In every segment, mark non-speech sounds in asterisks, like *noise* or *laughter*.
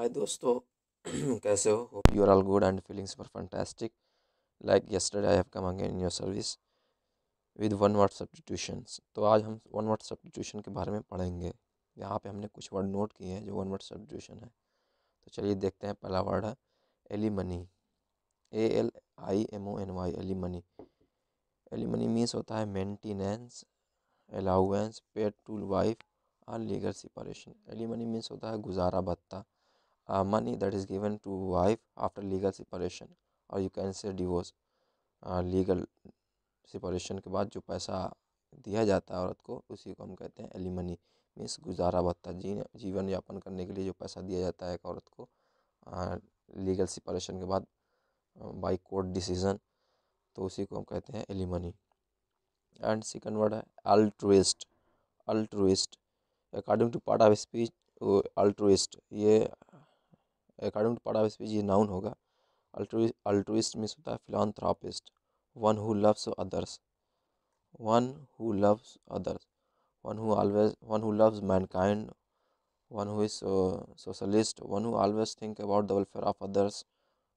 हाय दोस्तों, *clears throat* कैसे हो? You are all good and feeling super fantastic. Like yesterday, I have come again in your service with one word substitutions. तो आज हम one word substitution के बारे में पढ़ेंगे। यहाँ पे हमने कुछ वर्ड नोट किए हैं जो वन वर्ड सब्सटीट्यूशन है। तो चलिए देखते हैं, पहला वर्ड है alimony. A L I M O N Y Eli alimony. Alimony means होता है maintenance allowance paid to wife और लीगल सिपरेशन एलिमनी मीन्स होता है गुजारा, भत्ता। Uh, money that is given to wife after legal you can say divorce. Uh, legal separation के बाद जो पैसा दिया जाता है औरत को उसी को हम कहते हैं एलिमनी मीन्स गुजारा भत्ता जी जीवन यापन करने के लिए जो पैसा दिया जाता है एक औरत को लीगल सेपरेशन के बाद बाई कोर्ट डिसीज़न तो उसी को हम कहते हैं एलिमनी। एंड सेकंड वर्ड है altruist altruist according to part of speech altruist ये अकॉर्डिंग टू स्पीच ये नाउन होगा। अल्ट्रुइस्ट मीन्स होता है philanthropist one who loves others one who loves others one who always one who loves mankind one who is socialist one who always think about the welfare of others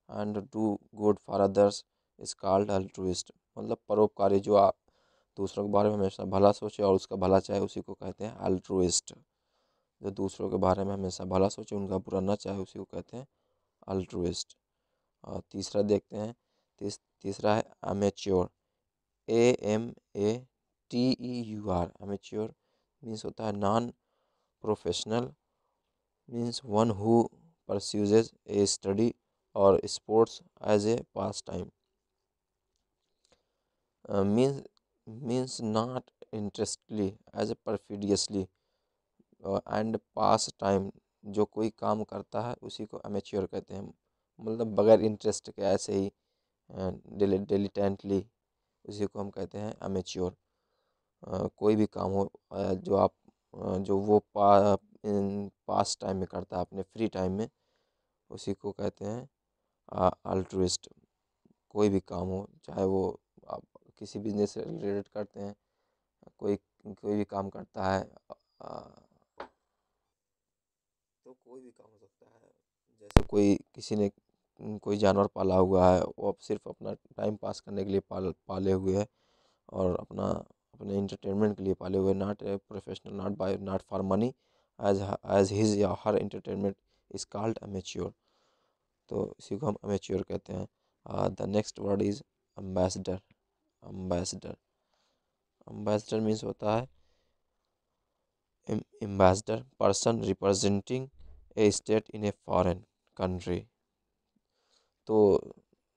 and do good for others is called altruist मतलब परोपकारी जो आप दूसरों के बारे में हमेशा भला सोचे और उसका भला चाहे उसी को कहते हैं अल्ट्रुइस्ट जो दूसरों के बारे में हमेशा भला सोचे उनका बुरा ना चाहे उसी को कहते हैं अल्ट्रुइस्ट और तीसरा देखते हैं तीस, तीसरा है amateur A M A T E U R amateur means होता है non professional means one who pursues a study और sports as a pastime means means not interestedly as a perfidiously and pastime जो कोई काम करता है उसी को अमेच्योर कहते हैं। मतलब बगैर इंटरेस्ट के ऐसे ही डिलीटेंटली उसी को हम कहते हैं अमेच्योर कोई भी काम हो जो आप जो वो पा, पास टाइम में करता है अपने फ्री टाइम में उसी को कहते हैं अल्ट्रिस्ट कोई भी काम हो चाहे वो आप किसी बिज़नेस से रिलेटेड करते हैं कोई कोई भी काम करता है तो कोई भी काम हो सकता है। जैसे कोई किसी ने कोई जानवर पाला हुआ है, वो अब सिर्फ़ अपना टाइम पास करने के लिए पाल, पाले हुए है और अपना, अपने इंटरटेनमेंट के लिए पाले हुए not a professional, not by, not for money, as as his या her entertainment is called amateur. तो इसी को हम अमेच्योर कहते हैं। The next word is ambassador ambassador. Ambassador means होता है ambassador, person representing a state in a foreign country. तो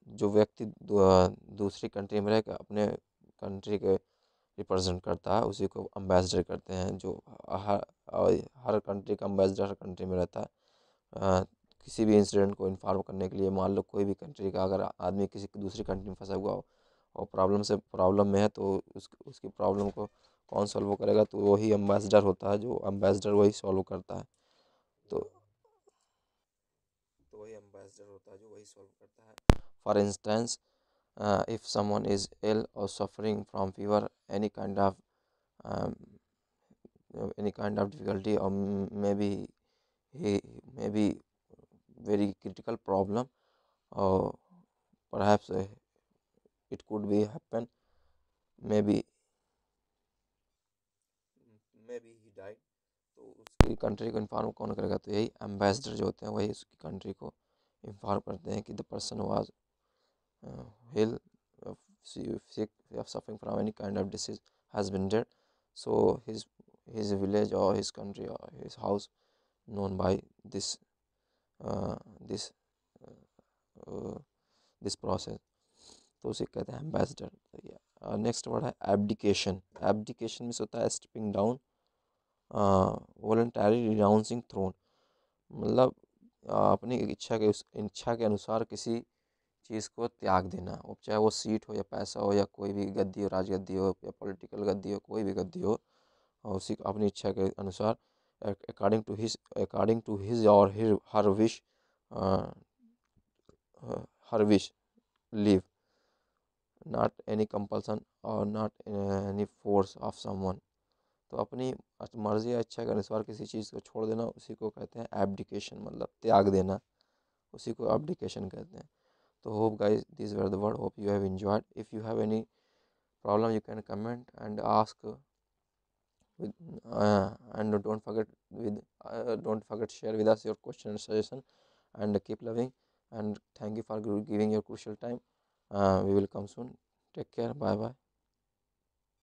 जो व्यक्ति दूसरी कंट्री में रहकर अपने कंट्री के रिप्रेजेंट करता है, उसी को अम्बेसडर करते हैं, जो हर हर कंट्री का अम्बेसडर हर कंट्री में रहता है। किसी भी इंसिडेंट को इन्फॉर्म करने के लिए, मान लो कोई भी कंट्री का अगर आदमी किसी दूसरी कंट्री में फंसा हुआ हो और प्रॉब्लम से प्रॉब्लम में है तो उस, उसकी प्रॉब्लम को कौन सॉल्व करेगा तो वही अम्बेसडर होता है जो अम्बेसडर वही सॉल्व करता है। तो तो वही अम्बेसडर होता है जो वही सॉल्व करता है। For instance if someone is ill और suffering from fever any kind of any kind of difficulty or maybe he maybe very critical problem or perhaps uh, it could be happen maybe में भी he died तो उसकी country को inform कौन करेगा? तो यही एम्बेसडर जो होते हैं, वही उसकी कंट्री को इन्फॉर्म करते हैं कि the person was ill suffering from any kind of disease has been dead so his his village or his country or his house known by this this this process तो उसे कहते हैं ambassador next word है abdication abdication में से होता है stepping down voluntary renouncing throne मतलब अपनी इच्छा के उस, इच्छा के अनुसार किसी चीज़ को त्याग देना। अब चाहे वो सीट हो या पैसा हो या कोई भी गद्दी हो, राजगद्दी हो या पॉलिटिकल गद्दी हो, कोई भी गद्दी हो उसी अपनी इच्छा के अनुसार according to his according to his और her wish her wish live not any compulsion और not any force of someone तो अपनी मर्ज़ी या इच्छा के अनुसार किसी चीज़ को छोड़ देना, उसी को कहते हैं एबडिकेशन मतलब त्याग देना, उसी को एबडिकेशन कहते हैं। तो hope guys this were the word hope you have enjoyed if you have any problem you can comment and ask and don't forget with don't forget share with us your question and suggestion and keep loving and thank you for giving your crucial time we will come soon take care bye bye